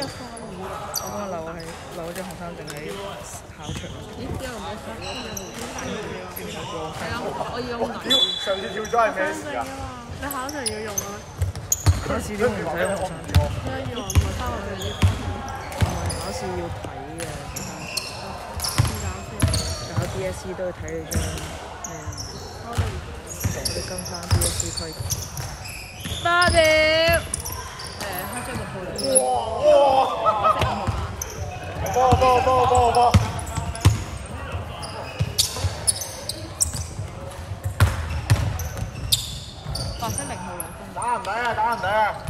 我幫留喺留咗張紅衫，定喺考場。咦？之後冇發生咩？係啊，我要用。上次跳咗係咩事啊？你考場要用啊？考試都唔使紅衫。咩要唔係翻學定要？考試要睇嘅。點搞先？考 DSE 都要睇你張咩啊？成嗰啲跟翻 DSE 規矩。八。哇哇！哇哇爆爆爆！零号两分，打唔抵啊！打唔抵啊！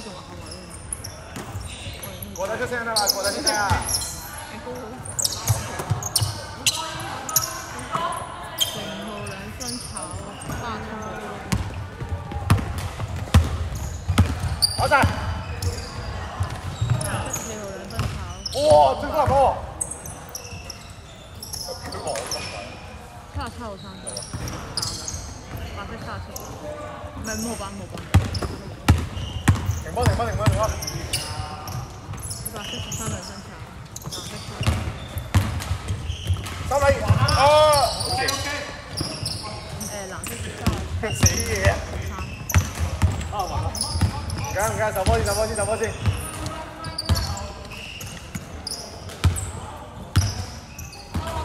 買咗啲仲話後位喎。過得出聲得啦，過得出聲啊！零號兩分炒三七號。跑晒！四號兩分炒。哇！追翻波！佢望七十七號三分。白色三十七。唔係五號板，五號板。你幫你幫慢点啊稍等一下啊三 okok 哎老师知谁也好到了你看你看打报警打报警打报警我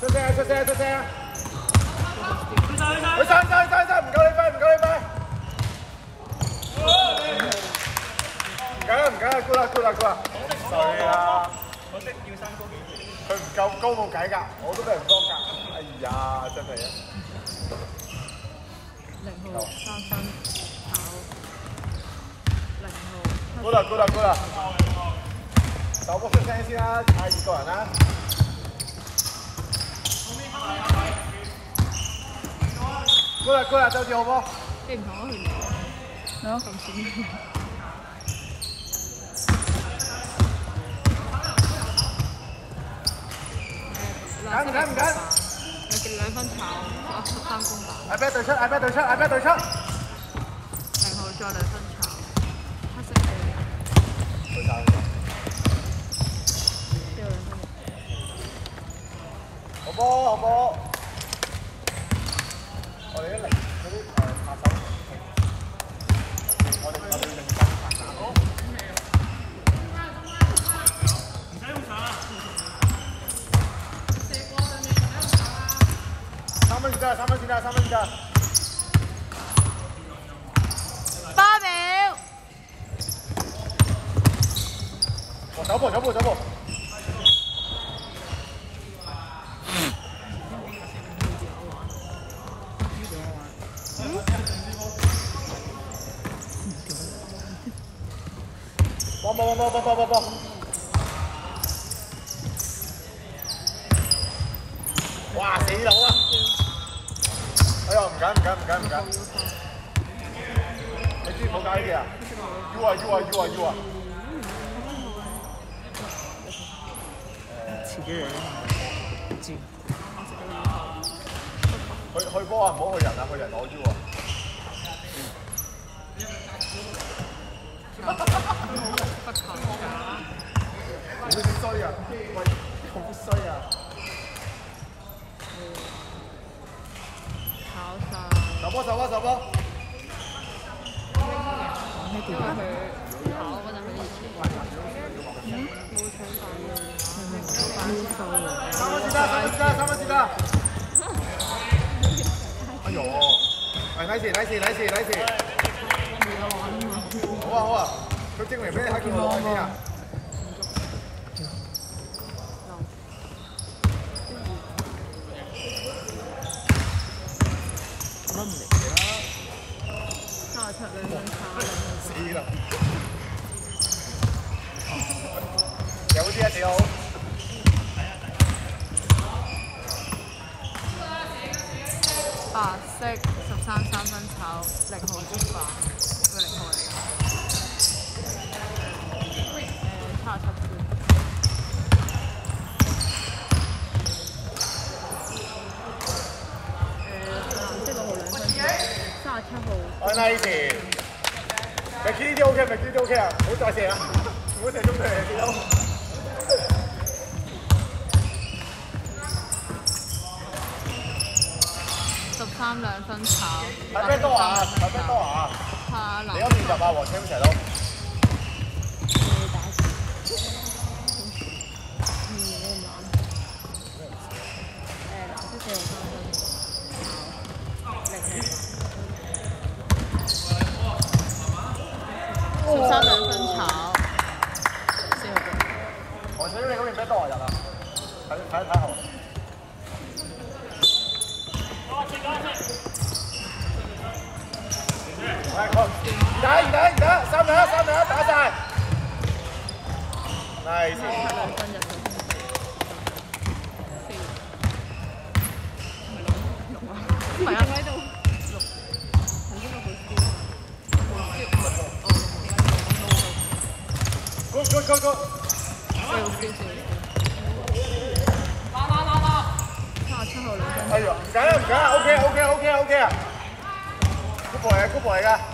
这边这边这边回山回山回山唔緊啦唔緊啦，good 啦 good 啦啦！衰啦！可惜要三高佢唔夠高冇計㗎，我都俾人幫㗎。哎呀，真係啊！零號三分炒。零號。good 啦 good 啦 good 啦！手波出聲先啦，太二個人啦。good 啦 good 啦，周志好波。你唔同我去啊？咁閃。唔緊唔緊，你計兩分炒，打翻三公蛋。哎呀對出，哎呀對出，哎呀對出。 지나 3번 지나 3번 지나. 빠메 어, 접어 접어 접어. 빠빠빠빠빠빠빠 緊唔緊唔緊，你知唔好搞呢啲啊？U 啊 U 啊 U 啊 U 啊！遲啲嚟啦，唔知。去去波啊，唔好去人啊，去人攞 U 啊！不求假。好衰啊！喂，好衰啊！走波走波走波。三分之三，三分之三，三分之三。哎呦，哎，来钱，来钱，来钱，来钱。好啊，好啊，佢正明咩？喺佢啊。兩兩號死啦！有啲啊幾好，白色十三三分炒零號粥飯，係咪零號嚟？誒七十七分。誒藍色六號兩分炒，三十七號。安 nice。咪 K 呢啲 OK，咪 K 呢啲 OK 啊！唔好再射啦，唔好射中佢嚟見到。十三兩分炒，睇咩多啊？睇咩多啊？你嗰邊入啊，黃青成都。嗯，我唔攬。誒藍色四號三分炒，零十三兩分炒，四號半。黃青你嗰邊咩多啊入啊？睇睇睇後。快攻！而家而家而家三兩三兩打晒。nice。七兩分入到。四。唔係啊。喺度。六。頭先個好燒啊！好燒。哦。Go go go go！四號燒四號燒。啦啦啦啦！三十七號兩分。哎呦，唔緊啦唔緊啦，OK OK OK OK 啊！good boy 啊 good boy 㗎。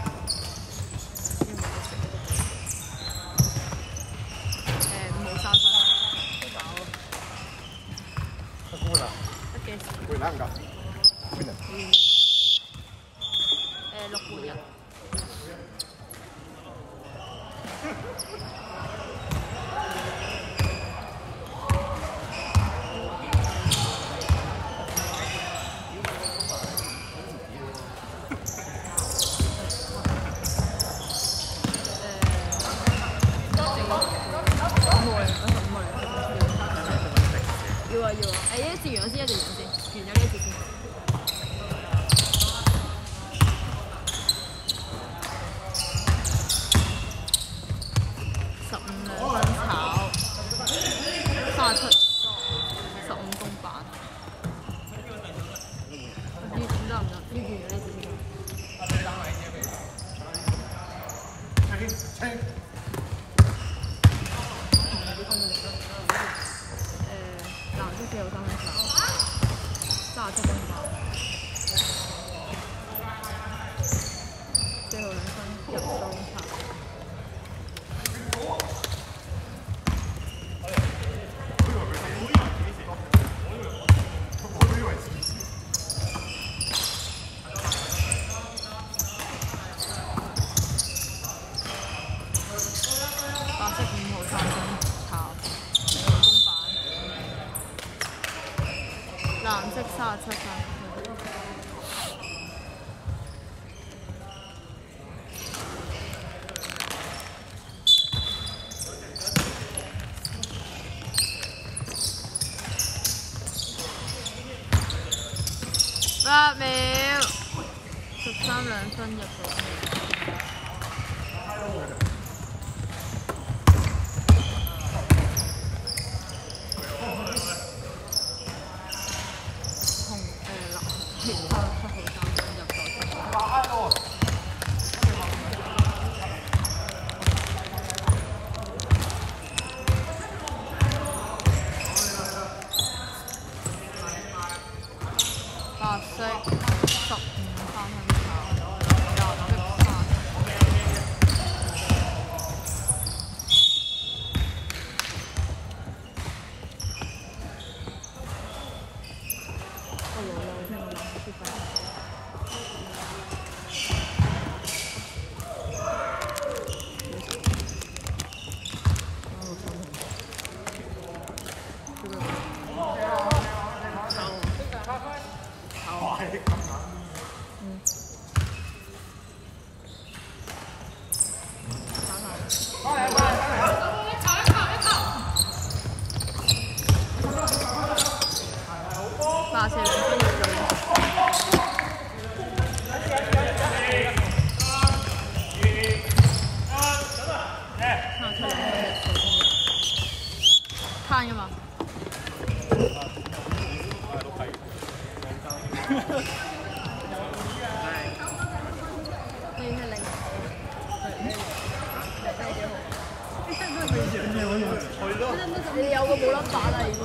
你有個冇 number 啦已經，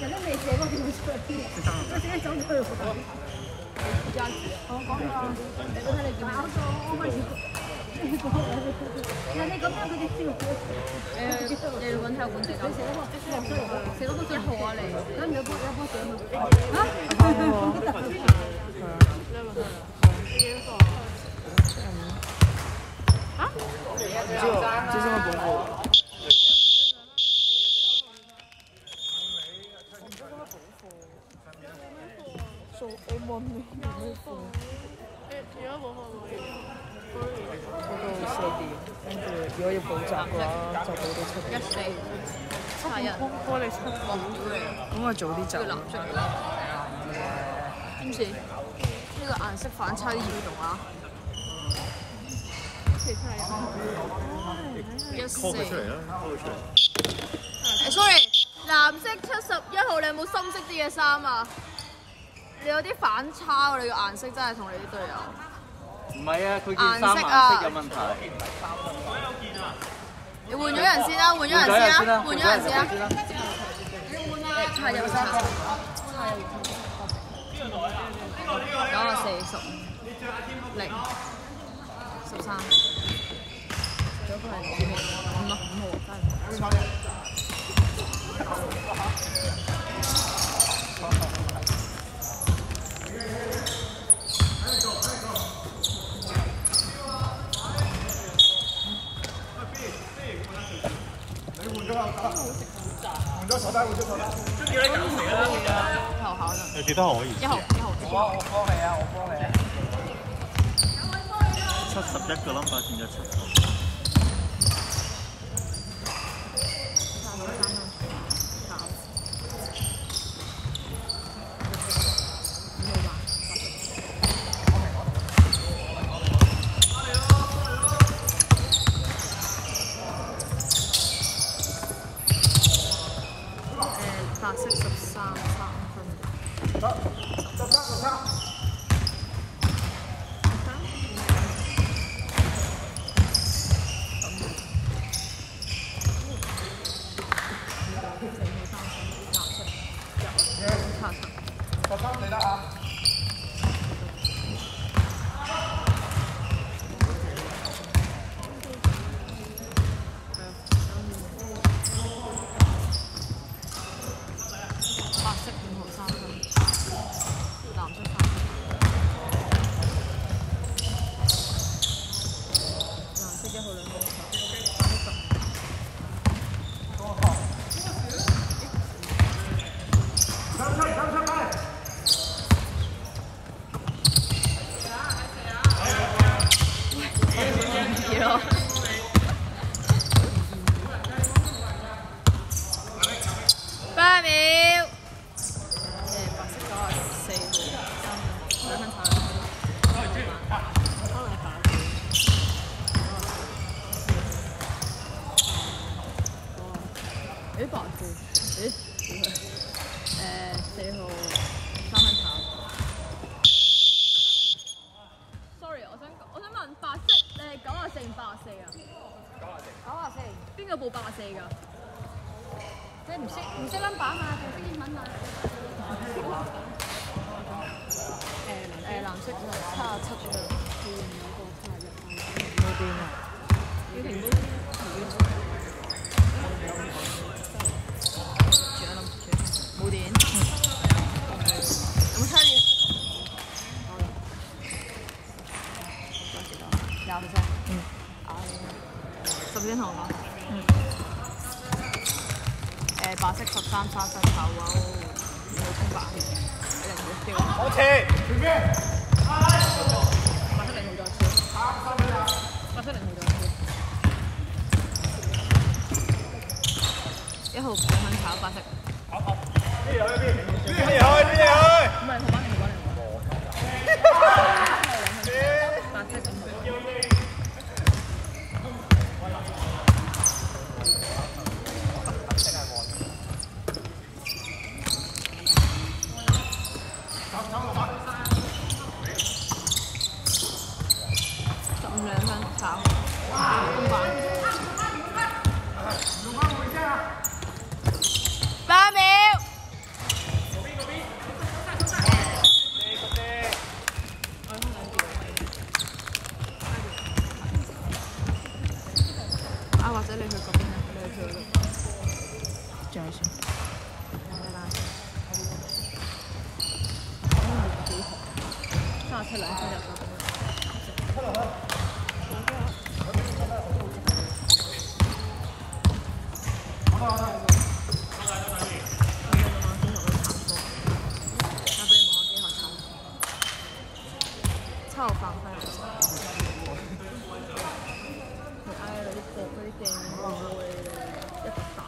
人都未寫過點出嚟？我即刻走咗去揾。揸住，我講啊，你睇你見唔到？我咪人哋咁樣佢哋笑誒，你揾睇下本地搞寫嗰個，寫嗰個幾號啊你？咁有波有波寫嘛？唔知喎，唔知什麼本部。做 A 1咩咩課？嗰到四點，跟住如果要補習嘅話，就補到七點。一四七人，幫你七咁我早啲走。藍色嘅，跟住呢個顏色反差啲嚴重啊！一四。出嚟啦，開佢出嚟。誒，sorry，藍色七十一號，你有冇深色啲嘅衫啊？你有啲反差喎，你個顏色真係同你啲隊友。唔係啊，佢件衫顏色有問題。你換咗人先啦，換咗人先啦，換咗人先啦。先啦。係有衫。九啊四十五零十三。嗰個係幾號？五啊五號，真係。換咗手帶，換咗手帶。一號考啦。有幾多可以？一號一號。我我幫你啊，我幫你啊。七十一個 number 變咗七。同我講。誒白色十三三分頭啊！冇空白，零號掉。我前，前面。白色零號再跳。白色零號再跳。一號兩分炒白色。邊入去邊？邊入去？邊入去？唔係同班同班同班。白色五號。佢兩分入咗咁樣。超有發揮，佢嗌嗰啲播嗰啲鏡會唔會一打？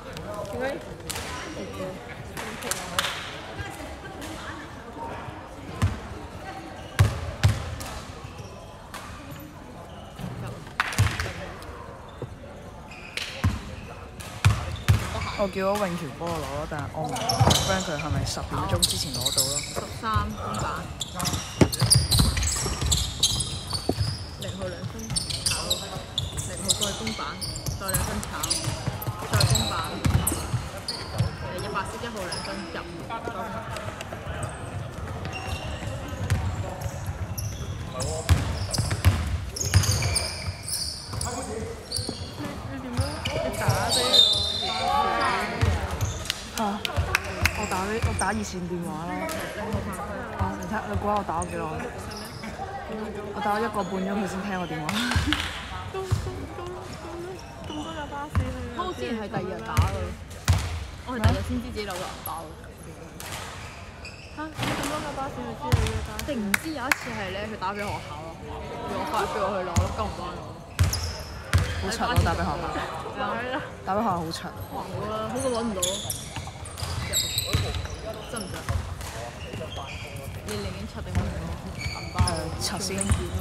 點解？我叫咗永權幫我攞咯，但系我唔 friend 佢系咪十點鐘之前攞到咯？十三公板，零號兩分炒，零號再公板，再兩分炒，再公板，誒一百色一號兩分入，再炒。啊！我打呢，我打熱線電話啦。啊！你睇，你估下我打咗幾耐？我打咗一個半鐘，佢先聽我電話。我之前係第二日打嘅，我係第二日先知自己留咗銀包嘅。嚇！咁多架巴士，去知你嘅打？定唔知有一次係咧，佢打俾學校咯，叫我翻，叫我去攞咯，交唔翻我。好柒咯，打俾學校，係啊，打俾學校好柒。好啦，好過揾唔到。真唔得？你寧願七定揾唔到銀包？誒七先仲要錢喎。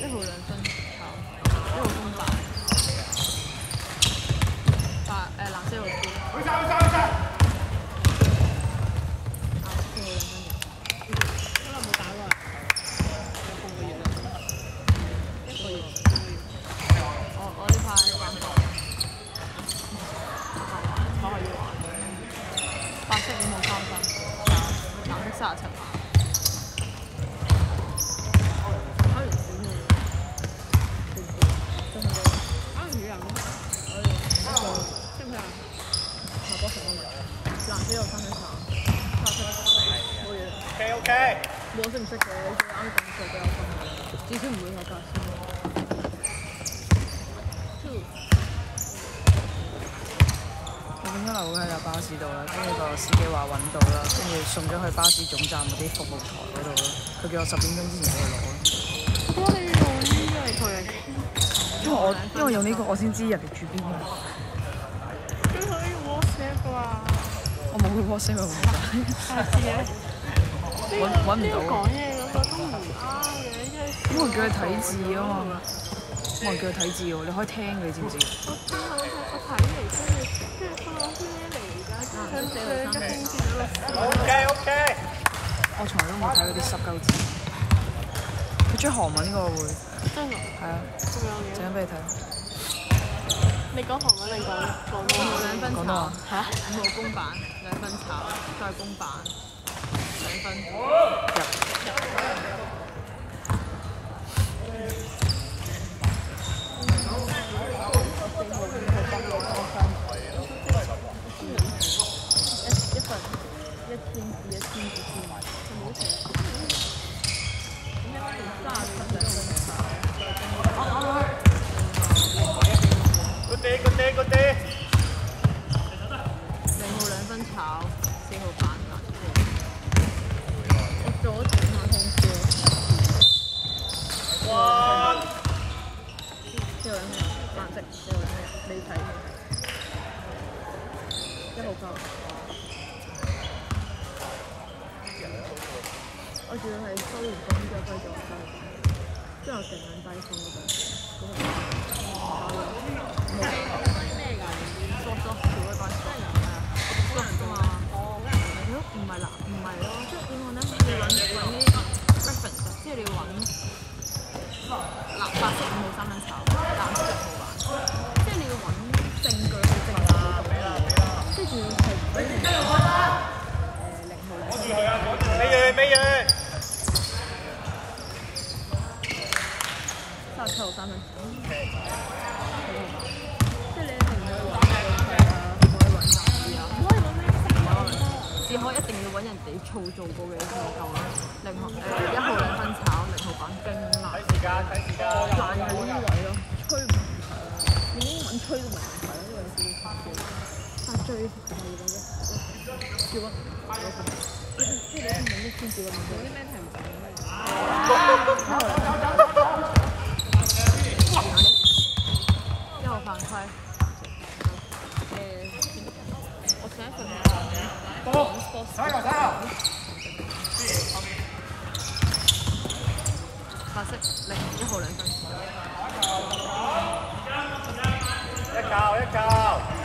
一號兩分炒，一號公白，白誒藍色一號豬。啊，一號兩分嘅。好耐冇打過啦，有半個月啦，一個月。我我呢排玩球，我係要玩。白色五號三分，藍色三十七碼。考完小嘅，真係考完語文，我哋識唔識啊？下個什麼嚟？藍色有三分茶，三十七，冇嘢。OK OK，我識唔識嘅？你啱啱講錯比較分嘅，至少唔會有格先。Two，我點解留喺架巴士度啦？跟住個司機話揾到啦，跟住送咗去巴士總站嗰啲服務台嗰度咯。佢叫我十點鐘之前去攞。我哋用呢個嚟同人傾，因為我用呢個我先知人哋住邊啊。佢可以 WhatsApp 啊，我冇去 WhatsApp 佢冇下次咧。揾揾唔到講嘢嗰個都唔啱嘅，因為叫佢睇字啊嘛，冇人叫佢睇字喎，你可以聽嘅，知唔知？我之後我睇嚟，跟住跟住佢攞啲咩嚟㗎？佢佢一封字咗落 OK OK，我從來都冇睇嗰啲濕鳩字。佢追韓文嗰個會，真係係啊，咁樣嘅。陣間俾你睇。你講韓文定講廣東話？兩分廣東話嚇，五號公版，兩分炒，再公版，兩分一一份一千至一千至千埋，就冇錢。咁應該連三十分兩分炒，再公版。Good day good day good day，零號兩分炒，四號板做過嘅就係零號誒一號兩粉炒零號板冰辣。時間，睇時。難喺呢位咯，吹唔係啊，點揾吹都唔係問題，因為有少少差距。但最係嗰個叫乜？即係你唔係啲先叫嘅問題。啲咩題唔係？犯規。誒、欸，我想一份。好，加油加油！白色零一号两分。一球，一球。